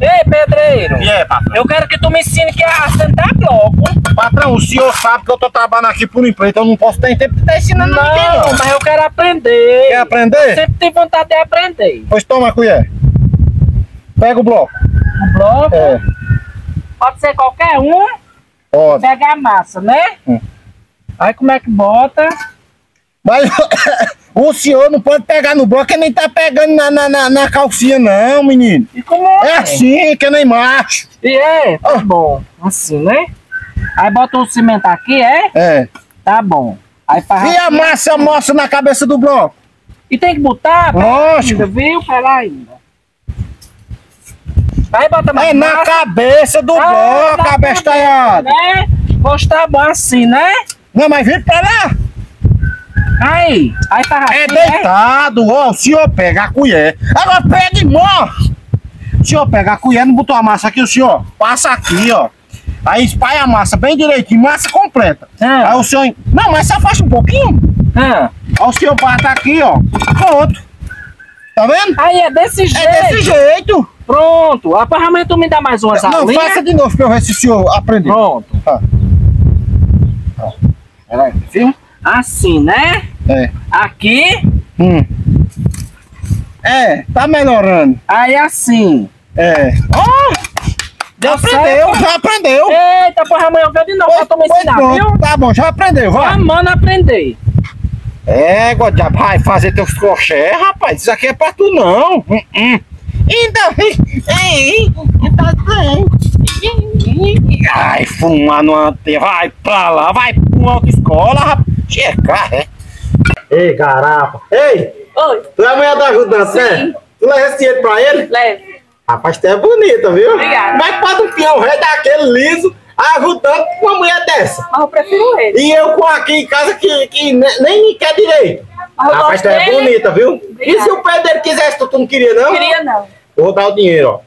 Ei, pedreiro. E é, patrão? Eu quero que tu me ensine que é assentar bloco. Patrão, o senhor sabe que eu tô trabalhando aqui por emprego, eu não posso ter tempo de estar ensinando Não, ninguém, não. mas eu quero aprender. Quer aprender? Sempre tive vontade de aprender. Pois toma colher. Pega o bloco. O bloco É. pode ser qualquer um. Pode. Pega a massa, né? Hum. Aí como é que bota? Mas o senhor não pode pegar no bloco e nem tá pegando na, na, na, na calcinha, não, menino. E como é? É assim, que nem macho. E é, tá Ah. bom. Assim, né? Aí bota o cimento aqui, é? É. Tá bom. Aí faz E a assim. massa mostra na cabeça do bloco? E tem que botar? Lógico. Ainda, viu? Pera ainda. Aí bota mais É na massa, cabeça do Ah, bloco, na abestalhado. né? Tá bom assim, né? Não, mas vem pra lá. Aí, aí faz É assim, né? deitado, ó. O senhor pega a colher. Agora pega e morre. O senhor pega a colher, não botou a massa aqui, o senhor passa aqui, ó. Aí espalha a massa bem direitinho, massa completa. Ah. Aí o senhor. Não, mas se afasta um pouquinho. Ah. Aí o senhor bate aqui, ó. Pronto. Tá vendo? Aí é desse jeito. É desse jeito. Pronto. Apartamento tu me dá mais umas Não, aulinhas? faça de novo pra eu ver se o senhor aprendeu. Pronto. Tá. Peraí, viu? Assim, né? É. Aqui, Hum. É, tá melhorando. aí assim. É. Ó! Deu aprendeu, certo? já aprendeu. Eita, porra, amanhã eu quero de novo pra tu me Pois ensinar, viu? Tá bom, já aprendeu, vai. Vai, mano, aprender. É, Godiabo, vai fazer teus crochê, rapaz. Isso aqui é pra tu não. Hum, hum. Então, ei, tá bem. Ai, fumar numa antena, vai pra lá, vai pra uma outra escola, rapaz. Checar, é. Ei, garapa. Ei, Oi, tu é a mulher da ajudante, né? Tu leva esse dinheiro pra ele? leve. Rapaz, tu é bonita, viu? Obrigada. Mas pode um peão rei daquele liso, ajudante com uma mulher dessa. Mas eu prefiro ele. E eu com aqui em casa que, que ne- nem me quer direito. Mas eu Rapaz, tu é bonita, viu? E Obrigada. se o pai dele quisesse, tu, tu não queria, não? Queria não. Eu vou dar o dinheiro, ó.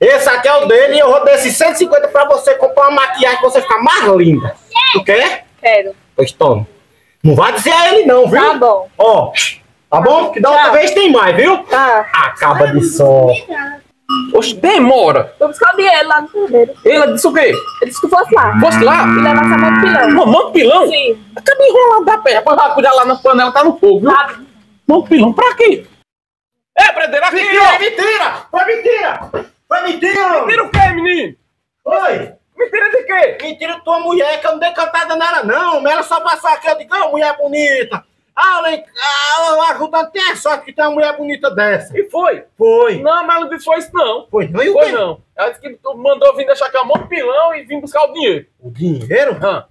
Esse aqui é o dele e eu vou dar esses 150 pra você comprar uma maquiagem pra você ficar mais linda. Tu quer? Quero. Pois toma. Não vai dizer a ele não, viu? Tá bom. Ó, tá bom? Que da outra vez tem mais, viu? Tá. Acaba de sol. Oxe, demora. Vou buscar o dinheiro lá no primeiro. Ela disse o quê? Ele disse que fosse lá. Fosse lá? E levar essa mão de pilão. Mamão pilão? Sim. Acaba enrolando da perna. Depois vai cuidar lá na panela, tá no fogo, viu? Sabe? Mamão pilão pra quê? É, prendeira aqui, Mentira, ó. mentira! Foi mentira! Foi mentira! Mentira o quê, menino? Oi! Mentira de quê? Mentira tua mulher, que eu não dei cantada nela, não. Ela só passou aqui, eu digo, ô, mulher bonita. Ah, Len- ah, o ajudante tem a sorte que tem uma mulher bonita dessa. E foi? Foi. Não, mas ela não disse foi isso, não. Foi, não? E o Foi quê? não. Ela disse que tu mandou vir deixar aqui a mão pilão e vir buscar o dinheiro. O dinheiro? Hã?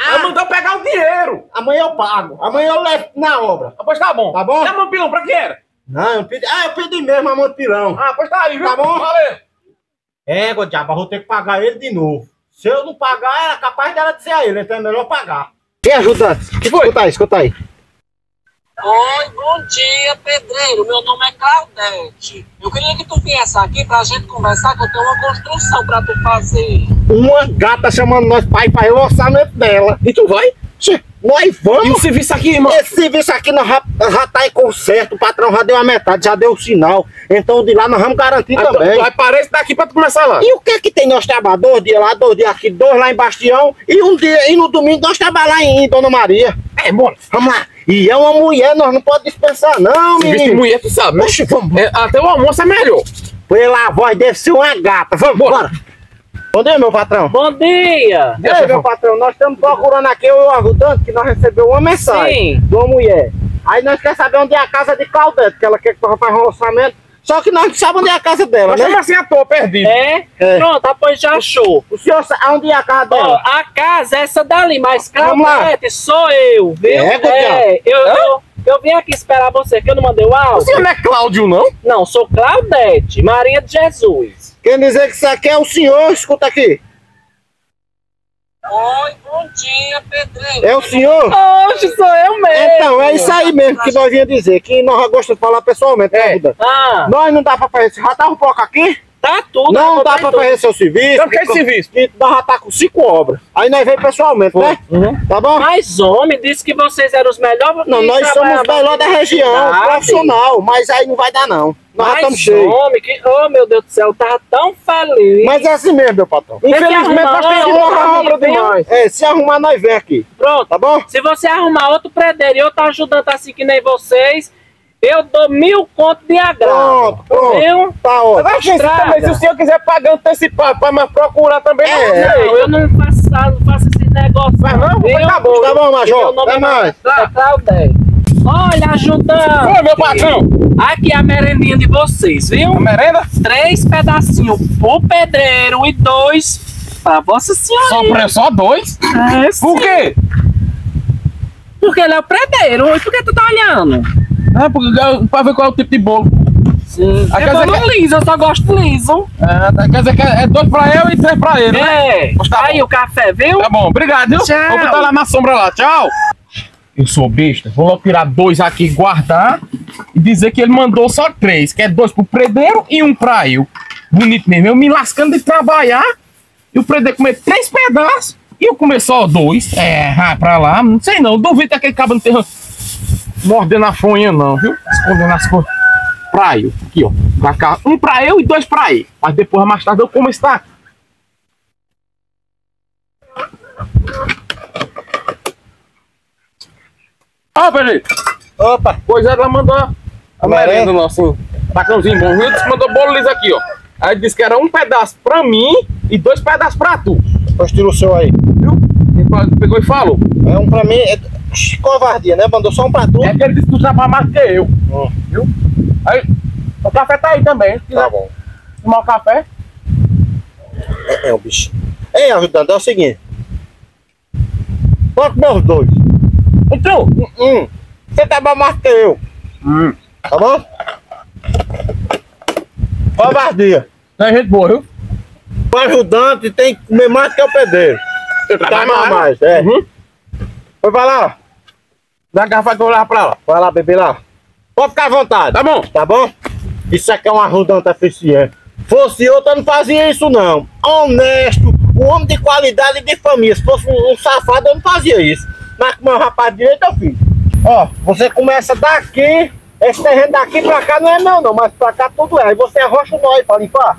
Ela Ah, mandou pegar o dinheiro. amanhã eu pago. Amanhã eu levo na obra. Ah, pois tá bom. Tá bom? E a mão pilão pra que era? Não, eu pedi. Ah, eu pedi mesmo a mão de pilão. Ah, pois tá aí, viu? Tá bom. Valeu. É, Godiaba, vou ter que pagar ele de novo. Se eu não pagar, era capaz dela dizer a ele, então é melhor pagar. E ajudante? Que foi? Escuta aí, escuta aí. Oi, bom dia, pedreiro. Meu nome é Claudete. Eu queria que tu viesse aqui pra gente conversar, que eu tenho uma construção pra tu fazer. Uma gata chamando nós pai para o orçamento dela. E tu vai? Che, Nós E o vamos. serviço aqui, irmão? Esse serviço aqui nós já, já tá em conserto, o patrão já deu a metade, já deu o sinal. Então de lá nós vamos garantir Ah, também. tu- tu aparece daqui pra tu começar lá. E o que é que tem nós trabalhar? Dois dias lá, dois dias aqui, dois lá em Bastião e um dia, e no domingo nós trabalhar lá em, em Dona Maria. É, bora. Vamos lá. E é uma mulher, nós não podemos dispensar não, menino. mulher, tu sabe, né? Oxe, vamos. É, até o almoço é melhor. Pela voz deve ser uma gata. Vamos, bora. Bom dia, meu patrão. Bom dia. Ei, meu patrão, nós estamos procurando aqui eu e o ajudante que nós recebemos uma mensagem Sim. de uma mulher. Aí nós queremos saber onde é a casa de Claudete, que ela quer que nós faça um orçamento. Só que nós não sabemos onde é a casa dela, Nós né? estamos assim à toa, perdido. É? É. Pronto, depois já achou. O senhor sabe onde é a casa Ó, dela? a casa é essa dali, mas. Claudete, sou eu, viu? É, Gutiérrez? eu, eu, eu vim aqui esperar você, que eu não mandei o O áudio. senhor não é Cláudio, não? Não, sou Claudete, Maria de Jesus. Quer dizer que isso aqui é o senhor, escuta aqui. Oi, bom dia, pedreiro. É o senhor? Oxe, sou eu mesmo. Então, é isso aí mesmo que nós vinha dizer, que nós gostamos de falar pessoalmente, né, É. ajudante? Ah, Nós não dá pra fazer isso. Já tá um pouco aqui? Tudo. Não dá pra tudo. fazer seu serviço. Eu quero serviço. Que nós já tá com cinco obras. Aí nós vem pessoalmente, né? Tá bom? Mas, homem, disse que vocês eram os melhores. Não, que nós somos os melhores da região, cidade. profissional. Mas aí não vai dar, não. Nós já estamos cheios. homem, que... Oh, meu Deus do céu, eu tava tão feliz. Mas é assim mesmo, meu patrão. Infelizmente, arrumar nós temos uma uma obra obra, demais. É, se arrumar, nós vem aqui. Pronto. Tá bom? Se você arrumar outro predeiro e outro ajudante assim que nem vocês, eu dou mil contos de agrado. Pronto, pronto. Viu? Tá ótimo. Mas, se o senhor quiser pagar antecipado pra mais procurar também, É, não sei. Não, eu não faço, não faço esse negócio. Mas não, viu? tá bom, Tá bom, Major. Meu nome Até é mais. É. Olha, ajudante. Ô, meu patrão, Aqui é a merendinha de vocês, viu? a merenda? Três pedacinhos pro pedreiro e dois pra vossa senhora. Só, pra- só dois? É, sim. Por quê? Porque ele é o predeiro. E por que tu tá olhando? Ah, porque, eu- pra ver qual é o tipo de bolo. Sim. Ah, É quer dizer bolo liso, eu só gosto liso. Tá, quer dizer que é dois pra eu e três pra ele, né? É. Tá Aí bom. o café, viu? Tá bom, obrigado, viu? Tchau. Vou botar lá na sombra lá, tchau. Eu sou besta, vou logo tirar dois aqui, guardar e dizer que ele mandou só três, que é dois pro predeiro e um pra eu. Bonito mesmo, eu me lascando de trabalhar e o predeiro comer três pedaços e eu comer só dois. É, ah, pra lá, não sei não, duvido que aquele cabo não tenha mordendo a fonha não, viu? Escondendo as coisas. Pra eu, aqui ó, pra cá, um pra eu e dois pra ele. Mas depois, mais tarde, eu como está. Ó, peraí. Opa. Pois é, ela mandou a Merenda. merenda nossa, um bacãozinho bom. Ele disse- mandou bolo liso aqui, ó. Aí disse que era um pedaço pra mim e dois pedaços pra tu. Pois tira o seu aí. Ele fa- pegou e falou. É um pra mim. É... Covardia, né? Mandou só um pra tu. É que ele disse que tu trabalha mais que eu. Hum. Viu? Aí, o café tá aí também. Se Tá bom. tomar o café. É, é o bicho. Ei, ajudante, é o seguinte. Pode comer os dois. Então. Hum. Você trabalha mais que eu. Hum. Tá bom? Covardia. É gente boa, viu? O ajudante tem que comer mais que o pedreiro. Eu Trabalha mais, é. Uhum. Foi pra lá. Dá a garrafa que eu levar pra lá. Vai lá beber lá. Pode ficar à vontade. Tá bom? Tá bom? Isso aqui é um ajudante eficiente. Fosse outro, eu não fazia isso não. Honesto, um homem de qualidade e de família. Se fosse um, um safado, eu não fazia isso. Mas como é um rapaz direito, eu fiz. Ó, você começa daqui, esse terreno daqui pra cá não é meu não, mas pra cá tudo é. Aí você arrocha o nó aí pra limpar.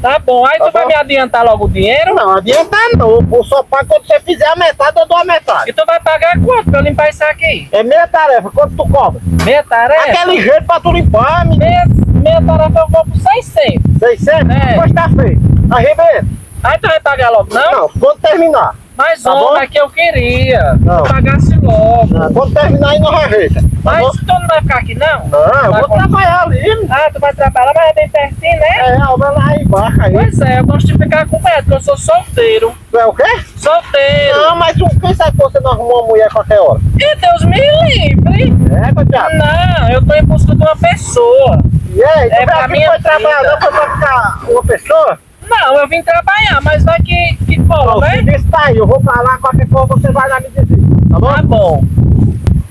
Tá bom. Aí Tá tu vai bom. me adiantar logo o dinheiro? Não, adianta não. Eu só pago quando você fizer a metade, eu dou a metade. E tu vai pagar quanto pra eu limpar isso aqui? É meia tarefa, quanto tu cobra? Meia tarefa? Aquele jeito pra tu limpar, menino. Meia, meia tarefa eu vou por 600. 600? É. Pois tá feito. Arrebenta. Aí tu vai pagar logo, não? Não, quando terminar. Mas Tá é que eu queria. Não. Que tu pagasse logo. Ah, Quando terminar, aí nós ajeita. Tá Mas bom? tu não vai ficar aqui, não? Não, eu vou com- trabalhar ali. Ah, tu vai trabalhar, mas é bem pertinho, né? É, ó, vai lá embaixo aí. Pois é, eu gosto de ficar acompanhado, porque eu sou solteiro. Tu é o quê? Solteiro. Não, mas tu, quem sabe que você não arrumou uma mulher a qualquer hora? E Deus me livre. É, diabo. Não, eu tô em busca de uma pessoa. E aí, tu É pra aqui minha foi trabalhar, vida. não foi pra ficar uma pessoa? Não, eu vim trabalhar, mas vai que, que cola, Não, né? se disse tá aí, eu vou lá, qualquer coisa você vai lá me dizer. Tá bom? Tá bom.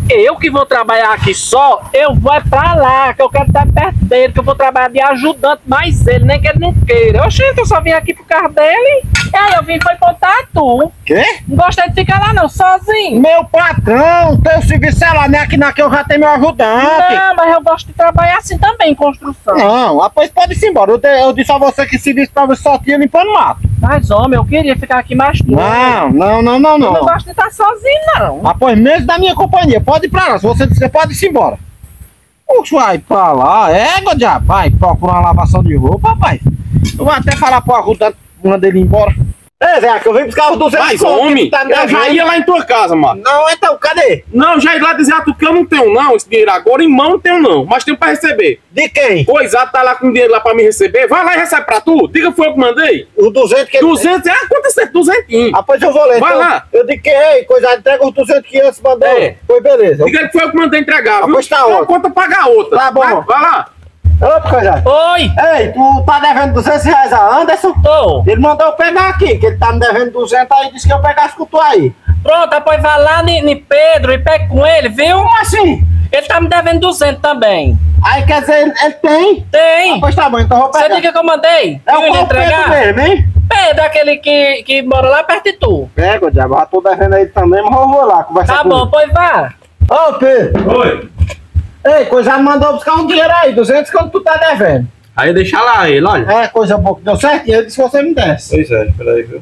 Eu que vou trabalhar aqui só, eu vou é pra lá, que eu quero estar perto dele, que eu vou trabalhar de ajudante, mais ele, nem que ele não queira. Oxente, eu só vim aqui por causa dele. E aí eu vim foi botar tu. Quê? Não gostei de ficar lá não, sozinho. Meu patrão, teu serviço é lá, né? Aqui na que eu já tenho meu ajudante. Não, mas eu gosto de trabalhar assim também, em construção. Não, ah, pois pode ir embora. Eu, eu disse a você que serviço você só tinha limpando mato. Mas, homem, eu queria ficar aqui mais tempo. Não, não, não, não, Eu não não. gosto de estar sozinho, não. Ah, pois mesmo da minha companhia, pode ir pra lá. Se você disser, pode ir embora. Puxa, vai pra lá. É, Godiabo, vai procurar uma lavação de roupa, rapaz. Eu vou até falar pro ajudante, manda ele embora. É, Zé, que eu vim buscar os 200 Mas, conto que homem, tá eu já ia lá em tua casa, mano. Não, então, cadê? Não, já ia lá dizer a tu que eu não tenho não, esse dinheiro agora em mão não tenho não, mas tenho pra receber. De quem? Coisado tá lá com dinheiro lá pra me receber, vai lá e recebe pra tu. Diga que foi eu que mandei. Os 200 que ele... 200, é, quanto é isso? 200? Ah, pois eu vou ler. Vai então. lá. Eu digo que, ei, coisa, entrega os 200 que antes mandou. É. Pois beleza. Diga que foi eu que mandei entregar, Ah, viu? pois tá ótimo. conta paga a outra. Tá bom. Vai, vai lá. Ô, coisa. Oi, Ei, tu tá devendo 200 reais a Anderson? tô. Ele mandou eu pegar aqui, que ele tá me devendo 200 aí, disse que eu pegasse com tu aí. Pronto, depois vai lá em Pedro e pega com ele, viu? Como assim? Ele tá me devendo 200 também. Aí quer dizer, ele, ele tem. Ah, Tem! pois tá bom, então vou Você pegar. liga que eu mandei? É o entregar? Pedro mesmo, hein? Pedro, aquele que, que mora lá perto de tu. Pega, diabo, já tô devendo aí também, mas eu vou lá conversar Tá com bom, pois vá. ele. Ô, Pedro. Oi. Ei, coisa mandou buscar um dinheiro aí, 200 quanto tu tá devendo. Aí deixa lá ele, olha. É, coisa boa que deu certo, e eu disse que você me desse. Pois é, peraí, viu?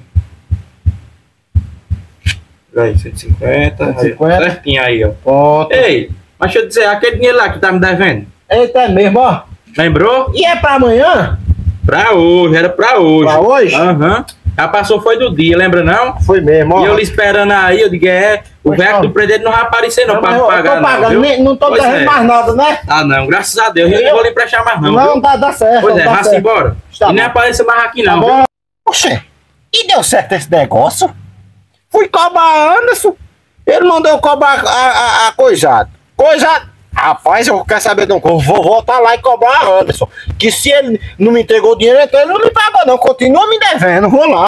Peraí, 150. 150. Aí, certinho aí, ó. Pronto. Ei, mas deixa eu dizer, aquele dinheiro lá que tu tá me devendo, Eita, é mesmo, ó. lembrou? E é pra amanhã? Pra hoje, era pra hoje. Pra hoje? Aham. Já passou foi do dia, lembra não? Foi mesmo, ó. E eu lhe esperando aí, eu digo, é, o velho não. do presidente não vai aparecer não, Não, pra eu pagar tô não, pagando, viu? nem- não tô devendo é. mais nada, né? Ah não, graças a Deus, eu Eu- não vou lhe emprestar mais não, Não, viu? dá, dá certo. Pois é, vá-se embora. Tá e nem bom. apareça mais aqui Tá não, viu? bom. Oxê, e deu certo esse negócio? Fui cobrar Anderson, ele mandou eu cobrar a, a, a coisado. Coisado. Rapaz, eu quero saber de um coisa. Vou voltar lá e cobrar Anderson. Que se ele não me entregou o dinheiro, então ele não me pagou, não. Continua me devendo. Vou lá.